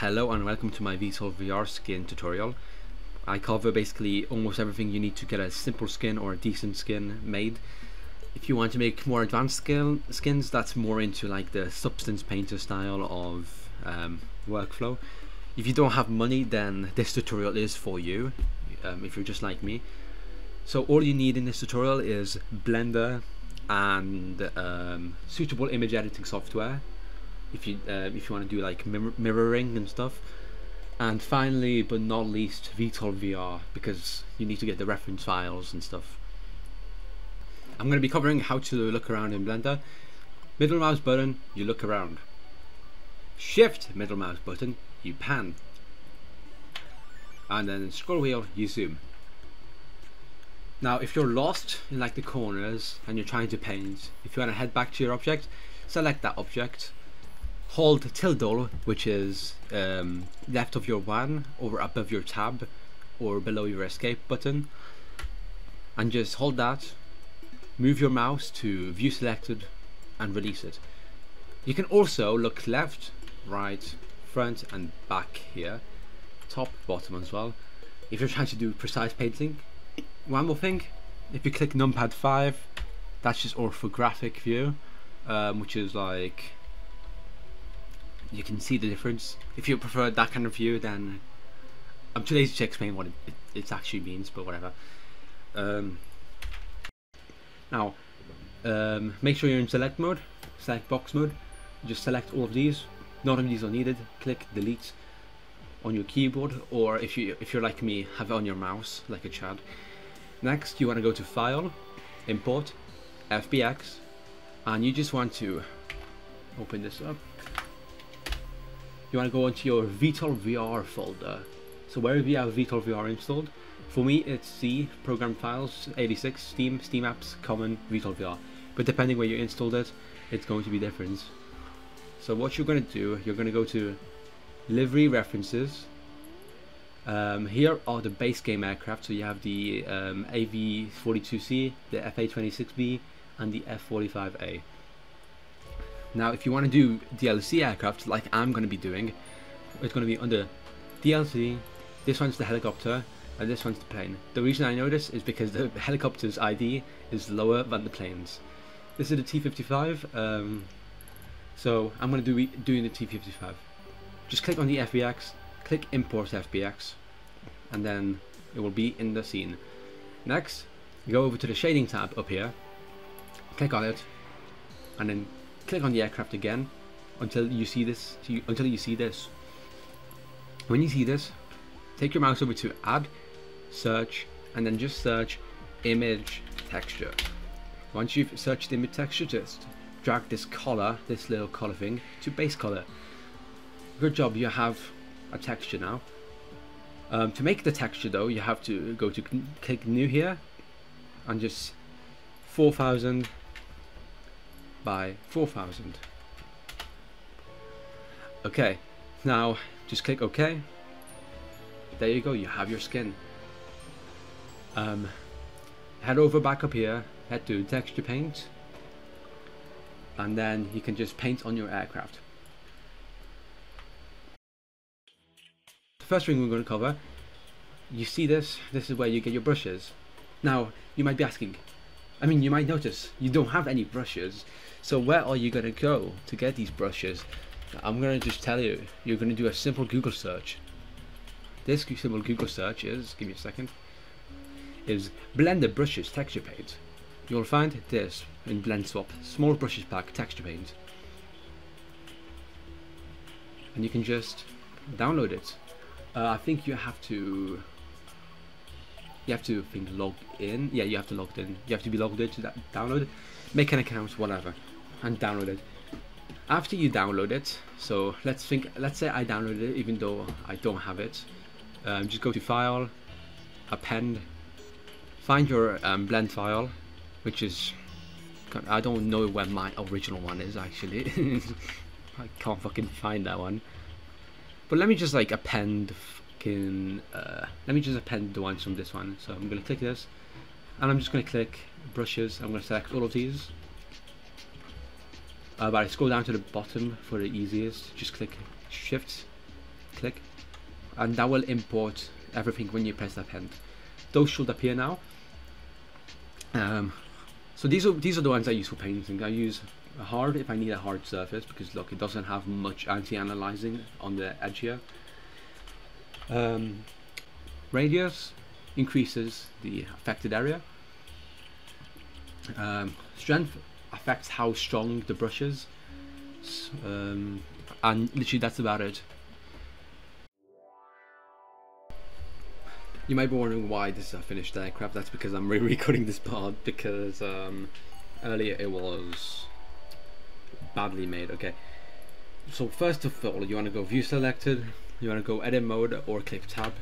Hello and welcome to my VTOL VR skin tutorial. I cover basically almost everything you need to get a simple skin or a decent skin made. If you want to make more advanced skill, skins, that's more into like the substance painter style of um, workflow. If you don't have money then this tutorial is for you, um, if you're just like me. So all you need in this tutorial is Blender and um, suitable image editing software if you uh, if you want to do like mir mirroring and stuff. And finally, but not least, VTOL VR because you need to get the reference files and stuff. I'm going to be covering how to look around in Blender. Middle mouse button, you look around. Shift middle mouse button, you pan. And then scroll wheel, you zoom. Now if you're lost in like the corners and you're trying to paint, if you want to head back to your object, select that object hold tilde which is um, left of your one or above your tab or below your escape button and just hold that move your mouse to view selected and release it. You can also look left right front and back here top bottom as well if you're trying to do precise painting. One more thing if you click numpad 5 that's just orthographic view um, which is like you can see the difference. If you prefer that kind of view, then I'm too lazy to explain what it, it, it actually means, but whatever. Um, now, um, make sure you're in select mode, select box mode. Just select all of these. None of these are needed. Click delete on your keyboard, or if you if you're like me, have it on your mouse like a Chad. Next, you want to go to File, Import, FBX, and you just want to open this up you want to go into your VTOL VR folder. So wherever you have VTOL VR installed, for me it's C, Program Files, 86, Steam, Steam Apps, Common, VTOL VR. But depending where you installed it, it's going to be different. So what you're going to do, you're going to go to Livery References. Um, here are the base game aircraft, so you have the um, AV-42C, the FA-26B, and the F-45A. Now, if you want to do DLC aircraft, like I'm going to be doing, it's going to be under DLC, this one's the helicopter, and this one's the plane. The reason I know this is because the helicopter's ID is lower than the plane's. This is the T-55, um, so I'm going to do doing the T-55. Just click on the FBX, click Import FBX, and then it will be in the scene. Next, go over to the Shading tab up here, click on it, and then click on the aircraft again until you see this until you see this. When you see this take your mouse over to add search and then just search image texture. Once you've searched image texture just drag this color this little color thing to base color. Good job you have a texture now. Um, to make the texture though you have to go to click new here and just 4000 by 4000 okay now just click OK. There you go you have your skin. Um, head over back up here head to texture paint and then you can just paint on your aircraft. The first thing we're going to cover you see this? This is where you get your brushes. Now you might be asking I mean, you might notice you don't have any brushes. So where are you going to go to get these brushes? I'm going to just tell you, you're going to do a simple Google search. This simple Google search is, give me a second, is Blender Brushes Texture Paint. You'll find this in Blend Swap, Small Brushes Pack Texture Paint. And you can just download it. Uh, I think you have to you have to think log in yeah you have to log in you have to be logged in to download make an account whatever and download it. After you download it so let's think let's say I downloaded it even though I don't have it. Um, just go to file append find your um, blend file which is I don't know where my original one is actually. I can't fucking find that one. But let me just like append can uh, let me just append the ones from this one. So I'm to click this and I'm just to click brushes. I'm to select all of these uh, but I scroll down to the bottom for the easiest. Just click shift click and that will import everything when you press append those should appear now. Um, so these are these are the ones I use for painting. I use a hard if I need a hard surface because look it doesn't have much anti-aliasing on the edge here. Um, radius increases the affected area. Um, strength affects how strong the brush is. Um, and literally that's about it. You might be wondering why this is a finished aircraft. That's because I'm re-recording this part because um, earlier it was badly made okay. So first of all you want to go view selected you want to go edit mode or click tab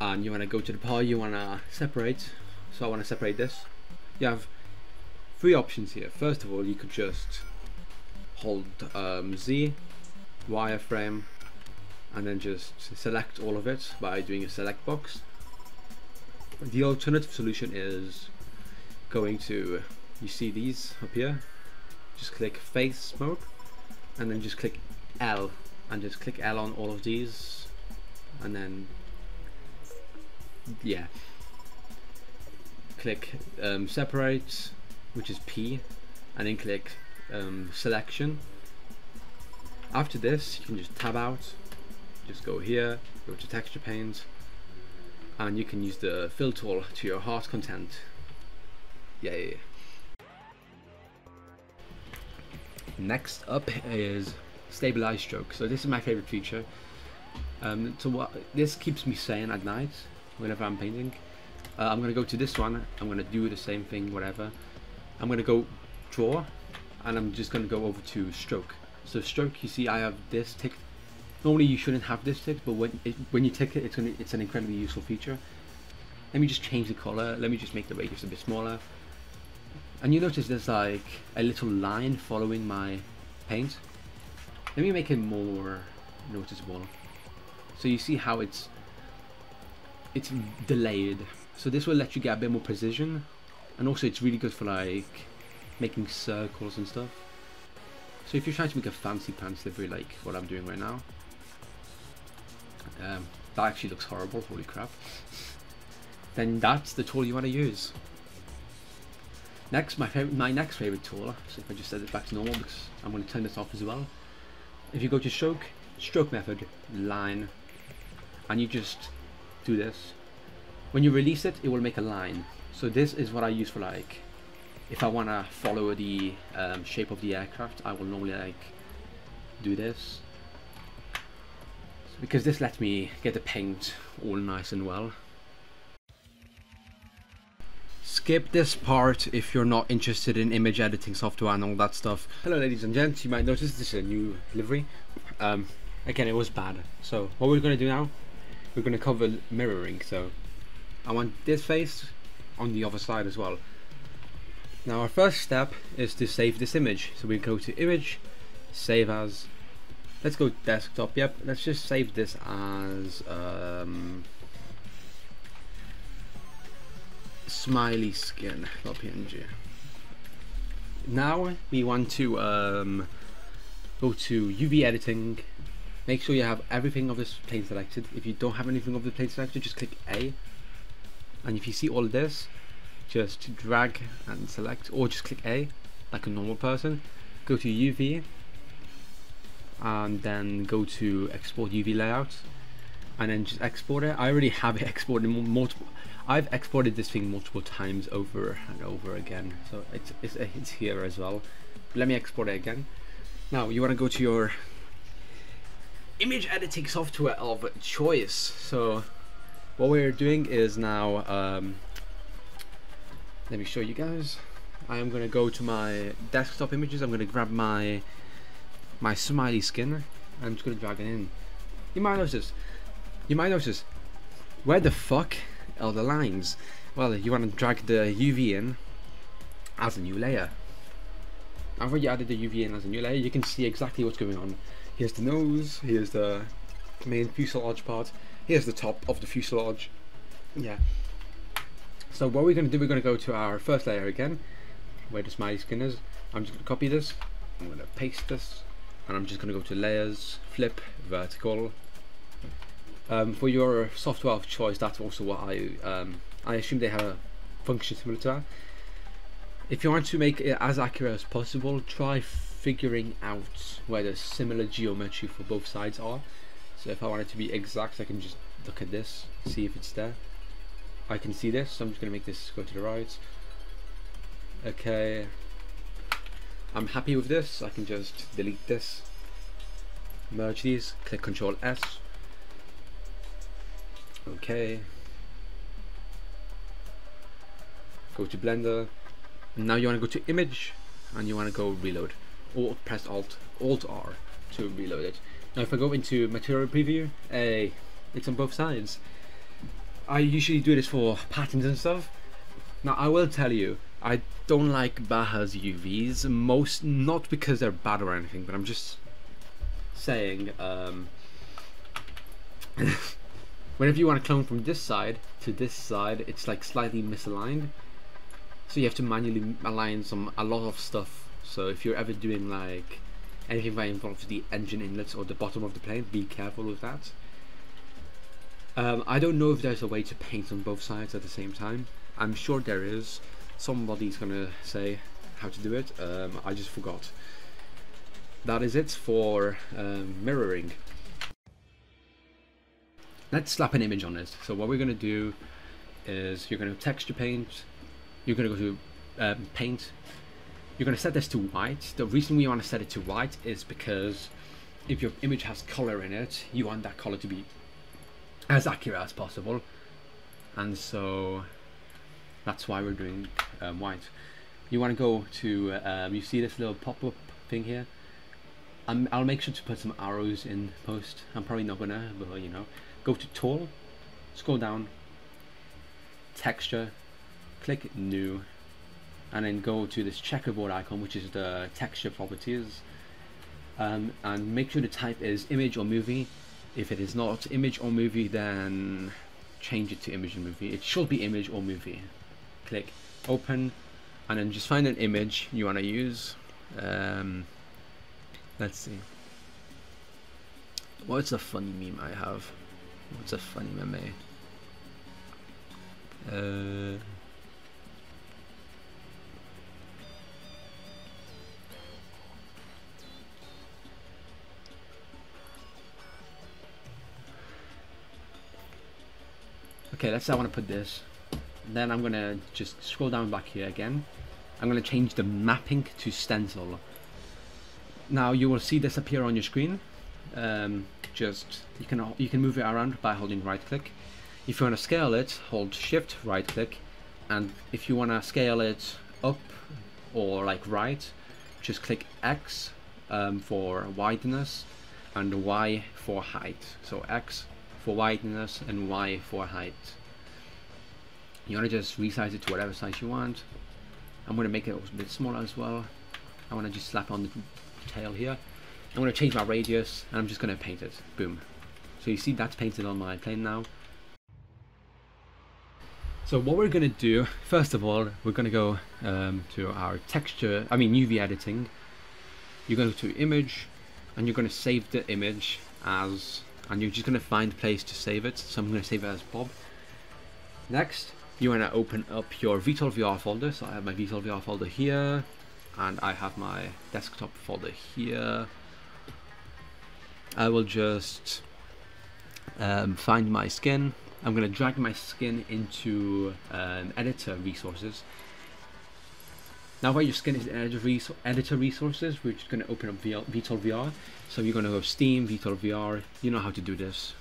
and you want to go to the part you want to separate. So I want to separate this. You have three options here. First of all you could just hold um, Z wireframe and then just select all of it by doing a select box. The alternative solution is going to you see these up here. Just click face mode and then just click L and just click L on all of these and then yeah. Click um, separate which is P and then click um, selection. After this you can just tab out just go here go to texture paint and you can use the fill tool to your heart content. Yay. Next up is stabilize stroke. So this is my favorite feature. Um, so what this keeps me sane at night whenever I'm painting. Uh, I'm gonna go to this one. I'm gonna do the same thing whatever I'm gonna go draw and I'm just gonna go over to stroke. So stroke you see I have this ticked normally you shouldn't have this ticked but when it, when you tick it it's, gonna, it's an incredibly useful feature. Let me just change the color. Let me just make the radius a bit smaller. And you notice there's like a little line following my paint. Let me make it more noticeable. So you see how it's it's delayed. So this will let you get a bit more precision and also it's really good for like making circles and stuff so if you're trying to make a fancy pants livery like what I'm doing right now um, that actually looks horrible holy crap then that's the tool you want to use Next, my favorite, my next favorite tool. So if I just set it back to normal, because I'm going to turn this off as well. If you go to stroke, stroke method, line, and you just do this. When you release it, it will make a line. So this is what I use for like, if I want to follow the um, shape of the aircraft, I will normally like do this. Because this lets me get the paint all nice and well. skip this part if you're not interested in image editing software and all that stuff. Hello ladies and gents, you might notice this is a new livery. Um, again, it was bad. So what we're going to do now, we're going to cover mirroring. So I want this face on the other side as well. Now our first step is to save this image. So we go to image, save as, let's go desktop, yep, let's just save this as, um, smiley skin png now we want to um, go to UV editing. Make sure you have everything of this plane selected. If you don't have anything of the plane selected just click A and if you see all of this just drag and select or just click A like a normal person. Go to UV and then go to export UV layout and then just export it. I already have it exported multiple I've exported this thing multiple times over and over again. So it's, it's, it's here as well. Let me export it again. Now you want to go to your image editing software of choice. So what we're doing is now um, let me show you guys. I am gonna go to my desktop images. I'm gonna grab my my smiley skin. I'm just gonna drag it in. You might notice you might notice where the fuck are the lines? Well, you want to drag the UV in as a new layer. After you added the UV in as a new layer, you can see exactly what's going on. Here's the nose, here's the main fuselage part, here's the top of the fuselage. Yeah. So what we're going to do, we're going to go to our first layer again, where the smiley skin is. I'm just going to copy this, I'm going to paste this, and I'm just going to go to layers, flip, vertical, Um, for your software of choice, that's also what I um, I assume they have a function similar to that. If you want to make it as accurate as possible, try figuring out where the similar geometry for both sides are. So if I want it to be exact, I can just look at this, see if it's there. I can see this, so I'm just going to make this go to the right. Okay, I'm happy with this, I can just delete this, merge these, click Control S. Okay. Go to Blender. Now you want to go to Image, and you want to go Reload or press Alt Alt R to reload it. Now if I go into Material Preview, hey, it's on both sides. I usually do this for patterns and stuff. Now I will tell you, I don't like Baha's UVs, most not because they're bad or anything, but I'm just saying um, whenever you want to clone from this side to this side, it's like slightly misaligned. So you have to manually align some a lot of stuff so if you're ever doing like anything that involves the engine inlets or the bottom of the plane, be careful with that. Um, I don't know if there's a way to paint on both sides at the same time. I'm sure there is. Somebody's gonna say how to do it. Um, I just forgot. That is it for um, mirroring. Let's slap an image on this. So what we're gonna do is you're gonna texture paint. You're gonna go to um, paint you're going to set this to white. The reason we want to set it to white is because if your image has color in it, you want that color to be as accurate as possible. And so that's why we're doing um, white. You want to go to, um, you see this little pop-up thing here? I'm, I'll make sure to put some arrows in post. I'm probably not gonna, but you know. Go to tool, scroll down, texture, click new, and then go to this checkerboard icon which is the texture properties. Um, and make sure the type is image or movie. If it is not image or movie then change it to image and movie. It should be image or movie. Click open and then just find an image you want to use. Um, let's see. What's a funny meme I have? What's a funny meme uh, Okay, let's say I want to put this. Then I'm going to just scroll down back here again. I'm going to change the mapping to stencil. Now you will see this appear on your screen. Um, just you can you can move it around by holding right click. If you want to scale it, hold shift right click, and if you want to scale it up or like right, just click X um, for wideness and Y for height. So X for wideness and Y for height. You want to just resize it to whatever size you want. I'm going to make it a bit smaller as well. I want to just slap on the tail here. I'm going to change my radius and I'm just going to paint it. Boom. So you see that's painted on my plane now. So what we're going to do, first of all, we're going to go um, to our texture, I mean UV editing. You're going to image and you're going to save the image as and you're just going to find a place to save it. So I'm going to save it as Bob. Next you want to open up your VTOL VR folder. So I have my VTOL VR folder here and I have my desktop folder here. I will just um, find my skin. I'm going to drag my skin into um, editor resources now while your skin is in editor, editor resources, we're just going to open up VTOL VR. So you're going to go Steam, VTOL VR, you know how to do this.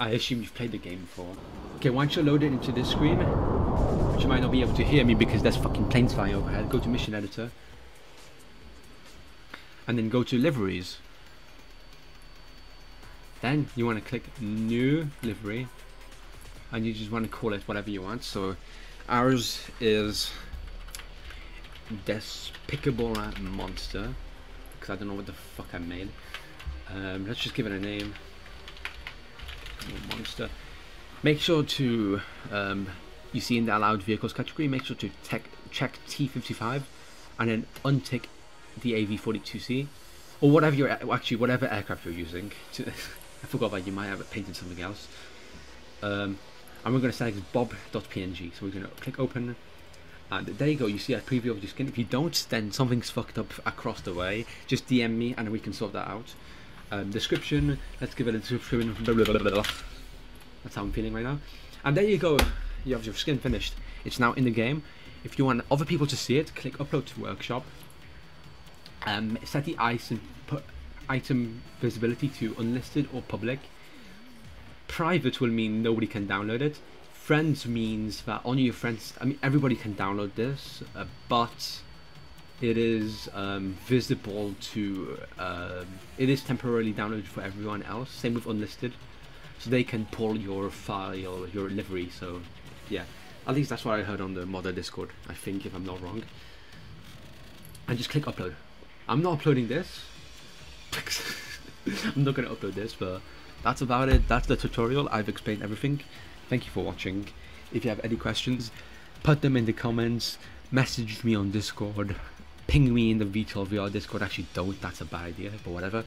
I assume you've played the game before. Okay, once you're loaded into this screen, which you might not be able to hear me because there's fucking planes flying overhead, go to Mission Editor. And then go to Liveries. Then you want to click New Livery. And you just want to call it whatever you want. So ours is Despicable Monster because I don't know what the fuck I made. Um, let's just give it a name. Monster. Make sure to, um, you see in the allowed vehicles category, make sure to check T55 and then untick the AV42C or whatever you're actually whatever aircraft you're using. To I forgot that you might have painted something else. Um, and we're going to select bob.png. So we're going to click open. And there you go, you see a preview of your skin. If you don't, then something's fucked up across the way. Just DM me and we can sort that out. Um, description, let's give it a description. That's how I'm feeling right now. And there you go, you have your skin finished. It's now in the game. If you want other people to see it, click upload to workshop. Um, set the item, item visibility to unlisted or public. Private will mean nobody can download it. Friends means that only your friends, I mean everybody can download this, uh, but it is um, visible to, uh, it is temporarily downloaded for everyone else. Same with unlisted. So they can pull your file, your livery, so yeah. At least that's what I heard on the modder Discord, I think, if I'm not wrong. And just click upload. I'm not uploading this. I'm not going to upload this, but that's about it. That's the tutorial. I've explained everything. Thank you for watching. If you have any questions, put them in the comments. Message me on Discord. Ping me in the VTOL VR Discord. Actually, don't. That's a bad idea, but whatever.